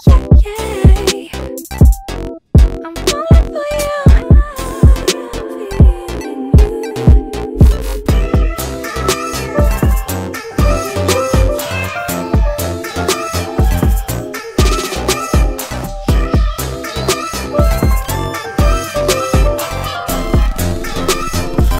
So